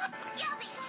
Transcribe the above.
You'll be